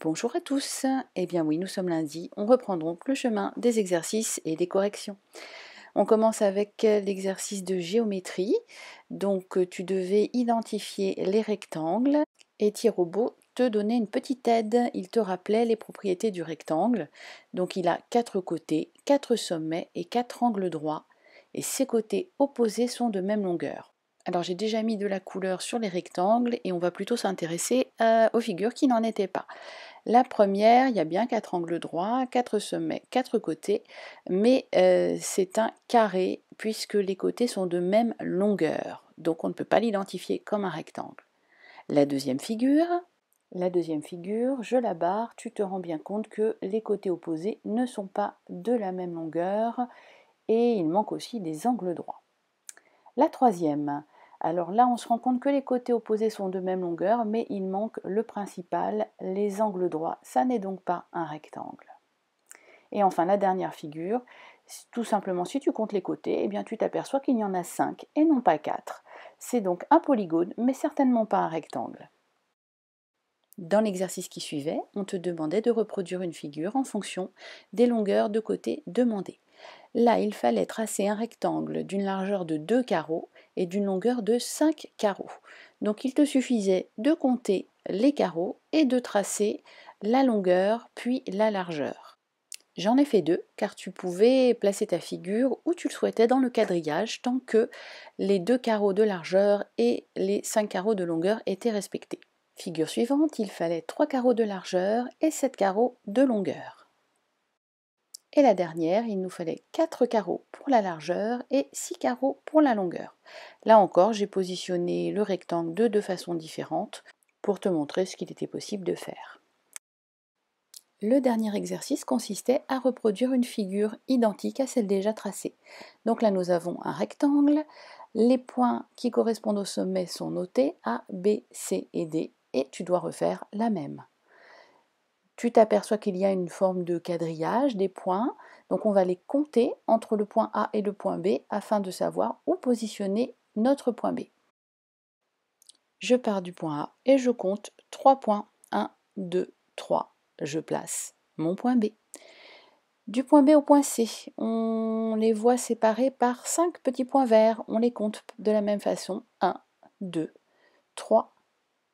Bonjour à tous. Eh bien oui, nous sommes lundi. On reprend donc le chemin des exercices et des corrections. On commence avec l'exercice de géométrie. Donc tu devais identifier les rectangles et Thierobot te donnait une petite aide. Il te rappelait les propriétés du rectangle. Donc il a quatre côtés, quatre sommets et quatre angles droits. Et ces côtés opposés sont de même longueur. Alors j'ai déjà mis de la couleur sur les rectangles et on va plutôt s'intéresser euh, aux figures qui n'en étaient pas. La première, il y a bien quatre angles droits, quatre sommets, quatre côtés, mais euh, c'est un carré puisque les côtés sont de même longueur, donc on ne peut pas l'identifier comme un rectangle. La deuxième figure, la deuxième figure, je la barre, tu te rends bien compte que les côtés opposés ne sont pas de la même longueur et il manque aussi des angles droits. La troisième, alors là, on se rend compte que les côtés opposés sont de même longueur, mais il manque le principal, les angles droits. Ça n'est donc pas un rectangle. Et enfin, la dernière figure, tout simplement, si tu comptes les côtés, eh bien, tu t'aperçois qu'il y en a 5 et non pas 4. C'est donc un polygone, mais certainement pas un rectangle. Dans l'exercice qui suivait, on te demandait de reproduire une figure en fonction des longueurs de côté demandées. Là, il fallait tracer un rectangle d'une largeur de 2 carreaux et d'une longueur de 5 carreaux. Donc il te suffisait de compter les carreaux et de tracer la longueur puis la largeur. J'en ai fait deux car tu pouvais placer ta figure où tu le souhaitais dans le quadrillage tant que les deux carreaux de largeur et les 5 carreaux de longueur étaient respectés. Figure suivante, il fallait 3 carreaux de largeur et 7 carreaux de longueur. Et la dernière, il nous fallait 4 carreaux pour la largeur et 6 carreaux pour la longueur. Là encore, j'ai positionné le rectangle de deux façons différentes pour te montrer ce qu'il était possible de faire. Le dernier exercice consistait à reproduire une figure identique à celle déjà tracée. Donc là, nous avons un rectangle. Les points qui correspondent au sommet sont notés A, B, C et D et tu dois refaire la même tu t'aperçois qu'il y a une forme de quadrillage des points. Donc on va les compter entre le point A et le point B afin de savoir où positionner notre point B. Je pars du point A et je compte 3 points. 1, 2, 3. Je place mon point B. Du point B au point C, on les voit séparés par 5 petits points verts. On les compte de la même façon. 1, 2, 3,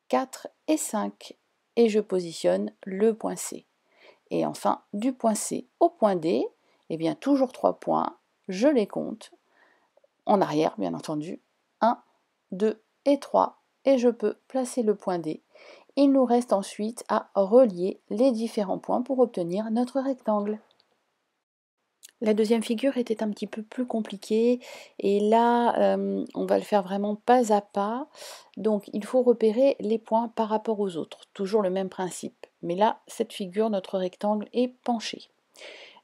4 et 5 et je positionne le point C. Et enfin, du point C au point D, eh bien toujours trois points, je les compte en arrière, bien entendu. 1, 2 et 3, et je peux placer le point D. Il nous reste ensuite à relier les différents points pour obtenir notre rectangle. La deuxième figure était un petit peu plus compliquée et là, euh, on va le faire vraiment pas à pas. Donc, il faut repérer les points par rapport aux autres. Toujours le même principe. Mais là, cette figure, notre rectangle, est penché.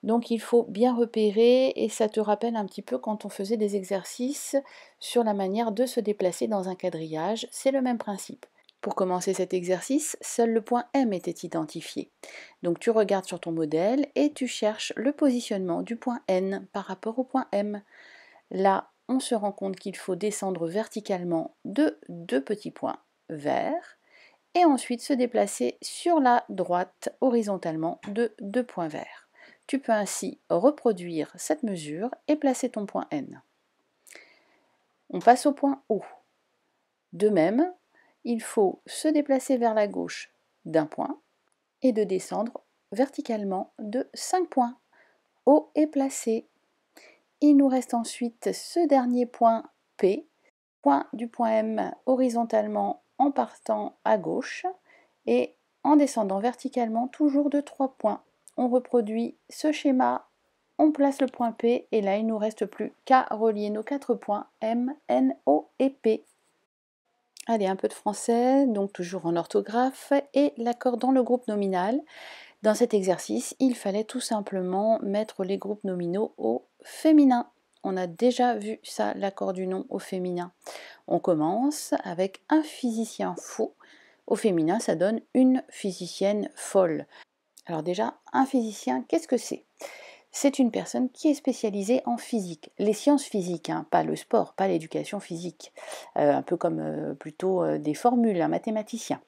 Donc, il faut bien repérer et ça te rappelle un petit peu quand on faisait des exercices sur la manière de se déplacer dans un quadrillage. C'est le même principe. Pour commencer cet exercice, seul le point M était identifié. Donc tu regardes sur ton modèle et tu cherches le positionnement du point N par rapport au point M. Là, on se rend compte qu'il faut descendre verticalement de deux petits points verts et ensuite se déplacer sur la droite horizontalement de deux points verts. Tu peux ainsi reproduire cette mesure et placer ton point N. On passe au point O. De même, il faut se déplacer vers la gauche d'un point et de descendre verticalement de 5 points. O est placé. Il nous reste ensuite ce dernier point P, point du point M horizontalement en partant à gauche et en descendant verticalement toujours de 3 points. On reproduit ce schéma, on place le point P et là il ne nous reste plus qu'à relier nos quatre points M, N, O et P. Allez, un peu de français, donc toujours en orthographe, et l'accord dans le groupe nominal. Dans cet exercice, il fallait tout simplement mettre les groupes nominaux au féminin. On a déjà vu ça, l'accord du nom au féminin. On commence avec un physicien fou. Au féminin, ça donne une physicienne folle. Alors déjà, un physicien, qu'est-ce que c'est? C'est une personne qui est spécialisée en physique, les sciences physiques, hein, pas le sport, pas l'éducation physique, euh, un peu comme euh, plutôt euh, des formules, un mathématicien.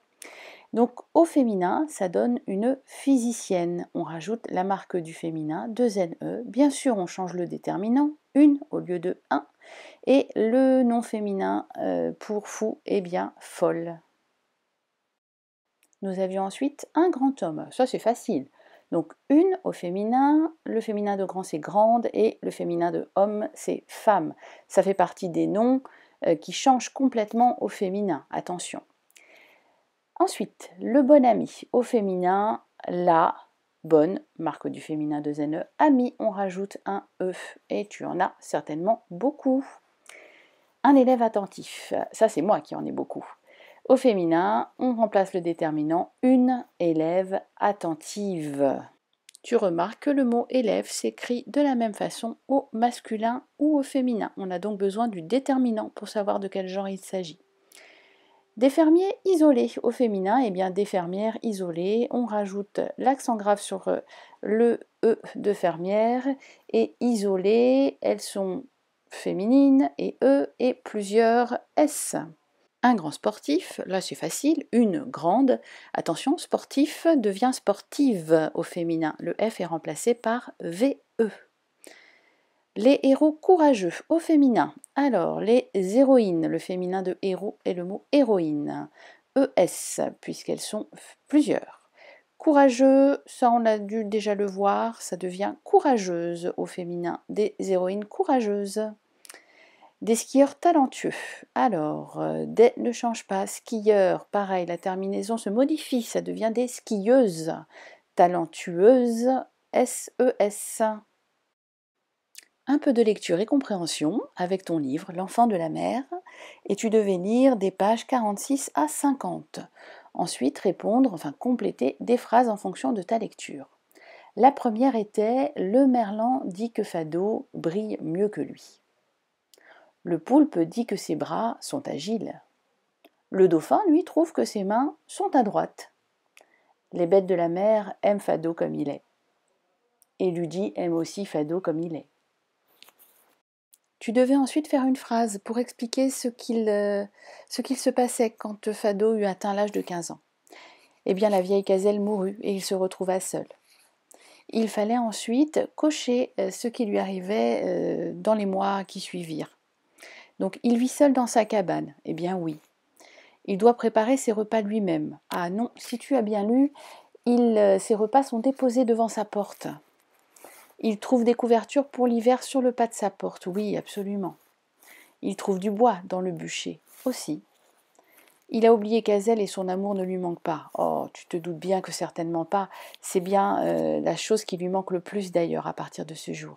Donc au féminin, ça donne une physicienne. On rajoute la marque du féminin, 2NE. Bien sûr, on change le déterminant, une au lieu de un. Et le nom féminin pour fou, eh bien folle. Nous avions ensuite un grand homme. Ça, c'est facile. Donc une au féminin, le féminin de grand c'est grande et le féminin de homme c'est femme. Ça fait partie des noms euh, qui changent complètement au féminin. Attention. Ensuite, le bon ami au féminin, la bonne, marque du féminin de ZNE, ami, on rajoute un E et tu en as certainement beaucoup. Un élève attentif, ça c'est moi qui en ai beaucoup. Au féminin, on remplace le déterminant une élève attentive. Tu remarques que le mot élève s'écrit de la même façon au masculin ou au féminin. On a donc besoin du déterminant pour savoir de quel genre il s'agit. Des fermiers isolés au féminin, et eh bien des fermières isolées, on rajoute l'accent grave sur euh, le E de fermière et isolées, elles sont féminines et E et plusieurs S. Un grand sportif, là c'est facile, une grande. Attention, sportif devient sportive au féminin. Le F est remplacé par VE. Les héros courageux au féminin. Alors, les héroïnes, le féminin de héros est le mot héroïne. ES, puisqu'elles sont plusieurs. Courageux, ça on a dû déjà le voir, ça devient courageuse au féminin. Des héroïnes courageuses. Des skieurs talentueux. Alors, euh, des ne change pas. Skieur, pareil, la terminaison se modifie, ça devient des skieuses. Talentueuses, S-E-S. Un peu de lecture et compréhension avec ton livre L'enfant de la mer et tu devais lire des pages 46 à 50. Ensuite répondre, enfin compléter des phrases en fonction de ta lecture. La première était Le merlan dit que Fado brille mieux que lui. Le poulpe dit que ses bras sont agiles. Le dauphin, lui, trouve que ses mains sont à droite. Les bêtes de la mer aiment Fado comme il est. Et Ludie aime aussi Fado comme il est. Tu devais ensuite faire une phrase pour expliquer ce qu'il euh, se passait quand Fado eut atteint l'âge de 15 ans. Eh bien, la vieille Gazelle mourut et il se retrouva seul. Il fallait ensuite cocher euh, ce qui lui arrivait euh, dans les mois qui suivirent. Donc, il vit seul dans sa cabane. Eh bien, oui. Il doit préparer ses repas lui-même. Ah non, si tu as bien lu, il, ses repas sont déposés devant sa porte. Il trouve des couvertures pour l'hiver sur le pas de sa porte, oui, absolument. Il trouve du bois dans le bûcher, aussi. Il a oublié qu'Azel et son amour ne lui manquent pas. Oh, tu te doutes bien que certainement pas. C'est bien euh, la chose qui lui manque le plus d'ailleurs à partir de ce jour.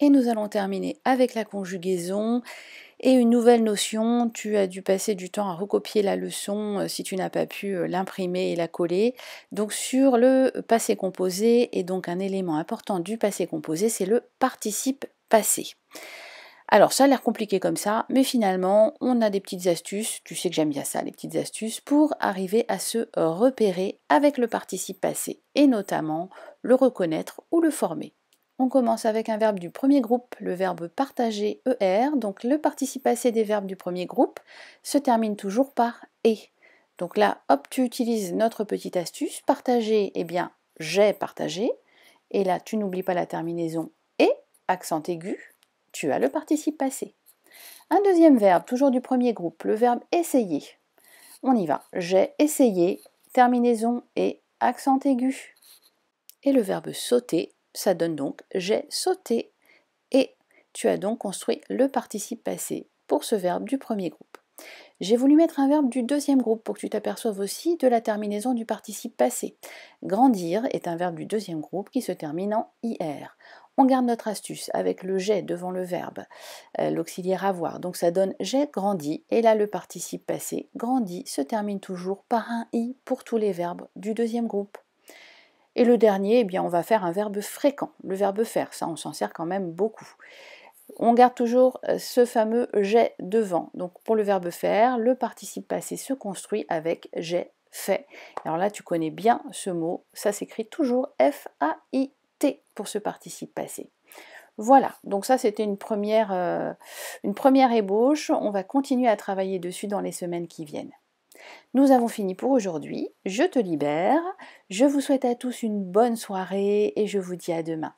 Et nous allons terminer avec la conjugaison. Et une nouvelle notion, tu as dû passer du temps à recopier la leçon euh, si tu n'as pas pu euh, l'imprimer et la coller. Donc sur le passé composé, et donc un élément important du passé composé, c'est le participe passé. Alors ça a l'air compliqué comme ça, mais finalement on a des petites astuces, tu sais que j'aime bien ça, les petites astuces, pour arriver à se repérer avec le participe passé, et notamment le reconnaître ou le former. On commence avec un verbe du premier groupe, le verbe partager ER. Donc le participe passé des verbes du premier groupe se termine toujours par et. Donc là, hop, tu utilises notre petite astuce. Partager, eh bien, j'ai partagé. Et là, tu n'oublies pas la terminaison et, accent aigu, tu as le participe passé. Un deuxième verbe, toujours du premier groupe, le verbe essayer. On y va. J'ai essayé, terminaison et accent aigu. Et le verbe sauter, ça donne donc j'ai sauté. Et tu as donc construit le participe passé pour ce verbe du premier groupe. J'ai voulu mettre un verbe du deuxième groupe pour que tu t'aperçoives aussi de la terminaison du participe passé. Grandir est un verbe du deuxième groupe qui se termine en IR. On garde notre astuce avec le j'ai devant le verbe, euh, l'auxiliaire avoir. Donc ça donne j'ai grandi. Et là, le participe passé, grandi, se termine toujours par un i pour tous les verbes du deuxième groupe. Et le dernier, eh bien, on va faire un verbe fréquent, le verbe faire. Ça, on s'en sert quand même beaucoup. On garde toujours euh, ce fameux j'ai devant. Donc pour le verbe faire, le participe passé se construit avec j'ai fait. Alors là, tu connais bien ce mot. Ça s'écrit toujours F-A-I-T pour ce participe passé. Voilà, donc ça c'était une euh, une première ébauche. On va continuer à travailler dessus dans les semaines qui viennent. Nous avons fini pour aujourd'hui. Je te libère. Je vous souhaite à tous une bonne soirée et je vous dis à demain.